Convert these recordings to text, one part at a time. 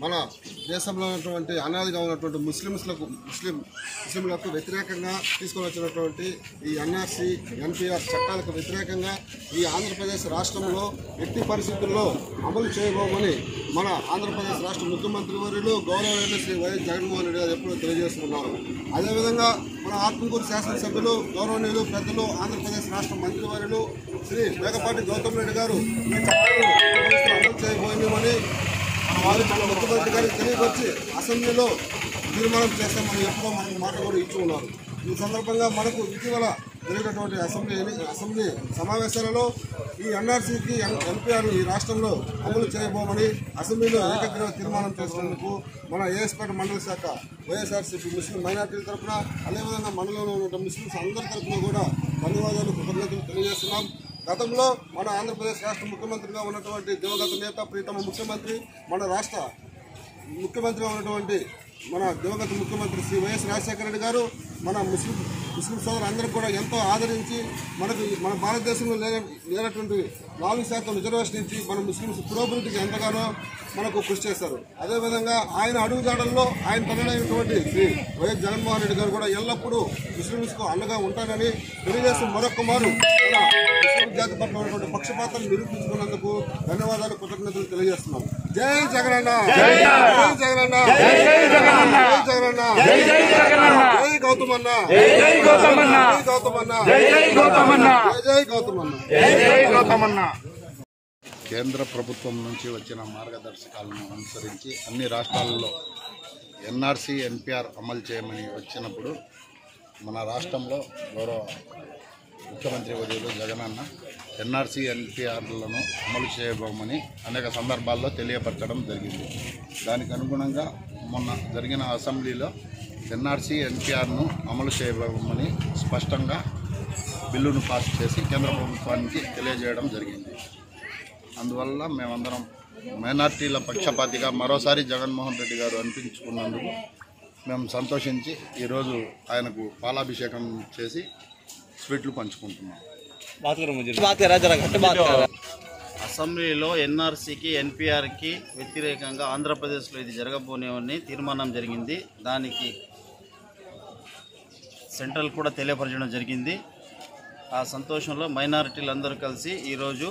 మన దేశంలో ఉన్నటువంటి అనాదిగా ఉన్నటువంటి ముస్లిమ్స్లకు ముస్లిం ముస్లింలకు వ్యతిరేకంగా తీసుకొని వచ్చినటువంటి ఈ ఎన్ఆర్సి ఎన్పిఆర్ చట్టాలకు వ్యతిరేకంగా ఈ ఆంధ్రప్రదేశ్ రాష్ట్రంలో ఎట్టి పరిస్థితుల్లో అమలు చేయబోమని మన ఆంధ్రప్రదేశ్ రాష్ట్ర ముఖ్యమంత్రి వర్యులు గౌరవమైన శ్రీ వైఎస్ జగన్మోహన్ రెడ్డి గారు ఎప్పుడూ తెలియజేస్తున్నారు. అదేవిధంగా మన ఆత్మకూరు శాసనసభ్యులు గౌరవనీయులు పెద్దలు ఆంధ్రప్రదేశ్ రాష్ట్ర మంత్రివర్యులు శ్రీ మేకపాటి గౌతమ్ రెడ్డి గారు ముఖ్యమంత్రి గారికి తెలియపరిచి అసెంబ్లీలో తీర్మానం చేస్తామని ఎప్పుడో మనకు మాట కూడా ఇచ్చి ఉన్నారు. ఈ సందర్భంగా మనకు ఇటీవల జరిగినటువంటి అసెంబ్లీ అసెంబ్లీ సమావేశాలలో ఈ ఎన్ఆర్సీకి ఎన్పిఆర్ ఈ రాష్ట్రంలో అమలు చేయబోమని అసెంబ్లీలో ఏకగ్రీవ తీర్మానం చేసినందుకు మన ఏఎస్పేట మండల శాఖ వైఎస్ఆర్సీపీ ముస్లిం మైనార్టీల తరఫున అదేవిధంగా మండలంలో ఉన్న ముస్లింస్ అందరి తరఫున కూడా ధన్యవాదాలు కృతజ్ఞతలు తెలియజేస్తున్నాం. గతంలో మన ఆంధ్రప్రదేశ్ రాష్ట్ర ముఖ్యమంత్రిగా ఉన్నటువంటి దివంగత నేత ప్రీతమ ముఖ్యమంత్రి మన రాష్ట్ర ముఖ్యమంత్రిగా ఉన్నటువంటి మన దివంగత ముఖ్యమంత్రి శ్రీ వైఎస్ రాజశేఖర రెడ్డి గారు మన ముస్లిం ముస్లిం సోదరులందరూ కూడా ఎంతో ఆదరించి మనకు మన భారతదేశంలో లేని లేనటువంటి నాలుగు శాతం రిజర్వేషన్ ఇచ్చి మన ముస్లింస్ పురోభివృద్ధికి ఎంతగానో మనకు కృషి చేశారు. అదేవిధంగా ఆయన అడుగుజాడల్లో ఆయన తనైనటువంటి శ్రీ వైఎస్ జగన్మోహన్ రెడ్డి గారు కూడా ఎల్లప్పుడూ ముస్లింస్కు అండగా ఉంటారని తెలుగుదేశం మరొక మారు జాతి పట్ల పక్షపాతాన్ని నిరూపించుకున్నందుకు ధన్యవాదాలు కృతజ్ఞతలు తెలియజేస్తున్నాం. జై జగనన్న! జై జగనన్న! జై జగనన్న! జై జగనన్న! జై గౌతమన్న! జై గౌతమన్న! జై గౌతమన్న! జై గౌతమన్న! జై గౌతమన్న! జై గౌతమన్న! కేంద్ర ప్రభుత్వం నుంచి వచ్చిన మార్గదర్శకాలను అనుసరించి అన్ని రాష్ట్రాల్లో ఎన్ఆర్సీ ఎన్పిఆర్ అమలు చేయమని వచ్చినప్పుడు మన రాష్ట్రంలో గౌరవ ముఖ్యమంత్రి వర్యులు జగనన్న ఎన్ఆర్సీ ఎన్పిఆర్లను అమలు చేయబోమని అనేక సందర్భాల్లో తెలియపరచడం జరిగింది. దానికి అనుగుణంగా మొన్న జరిగిన అసెంబ్లీలో ఎన్ఆర్సీ ఎన్పిఆర్ను అమలు చేయబోమని స్పష్టంగా బిల్లును పాస్ చేసి కేంద్ర ప్రభుత్వానికి తెలియజేయడం జరిగింది. అందువల్ల మేమందరం మైనార్టీల పక్షపాతిగా మరోసారి జగన్మోహన్ రెడ్డి గారు అనిపించుకున్నందుకు మేము సంతోషించి ఈరోజు ఆయనకు పాలాభిషేకం చేసి స్వీట్లు పంచుకుంటున్నాం. అసెంబ్లీలో ఎన్ఆర్సీకి ఎన్పిఆర్కి వ్యతిరేకంగా ఆంధ్రప్రదేశ్లో ఇది జరగబోనేవని తీర్మానం జరిగింది. దానికి సెంట్రల్ కూడా తెలియపరచడం జరిగింది. ఆ సంతోషంలో మైనారిటీలు అందరూ కలిసి ఈరోజు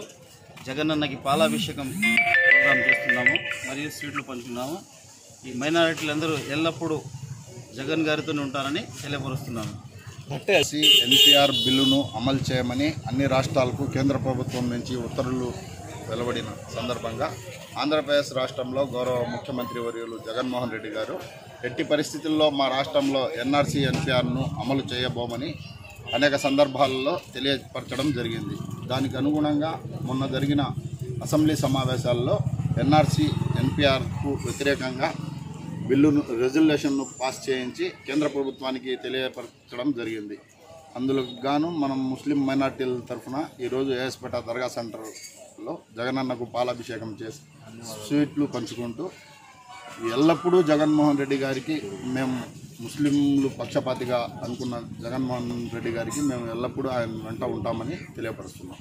జగనన్నకి పాలాభిషేకం ప్రోగ్రాం చేస్తున్నాము మరియు స్వీట్లు పంచుకున్నాము. ఈ మైనారిటీలు అందరూ ఎల్లప్పుడూ జగన్ గారితోనే ఉంటారని తెలియపరుస్తున్నాను. పట్టేసి ఎన్పిఆర్ బిల్లును అమలు చేయమని అన్ని రాష్ట్రాలకు కేంద్ర ప్రభుత్వం నుంచి ఉత్తర్వులు వెలువడిన సందర్భంగా ఆంధ్రప్రదేశ్ రాష్ట్రంలో గౌరవ ముఖ్యమంత్రి వర్యులు జగన్మోహన్ రెడ్డి గారు ఎట్టి పరిస్థితుల్లో మా రాష్ట్రంలో ఎన్ఆర్సీ ఎన్పిఆర్ను అమలు చేయబోమని అనేక సందర్భాలలో తెలియపరచడం జరిగింది. దానికి అనుగుణంగా మొన్న జరిగిన అసెంబ్లీ సమావేశాల్లో ఎన్ఆర్సీ ఎన్పిఆర్కు వ్యతిరేకంగా బిల్లును రెజల్యూషన్ను పాస్ చేయించి కేంద్ర ప్రభుత్వానికి తెలియపరచడం జరిగింది. అందులో గాను మనం ముస్లిం మైనార్టీల తరఫున ఈరోజు ఏఎస్పేట దర్గా సెంటర్లో జగనన్నకు పాలాభిషేకం చేసి స్వీట్లు పంచుకుంటూ ఎల్లప్పుడూ జగన్మోహన్ రెడ్డి గారికి మేము ముస్లింలు పక్షపాతిగా అనుకున్న జగన్మోహన్ రెడ్డి గారికి మేము ఎల్లప్పుడూ ఆయన వెంట ఉంటామని తెలియపరుస్తున్నాం.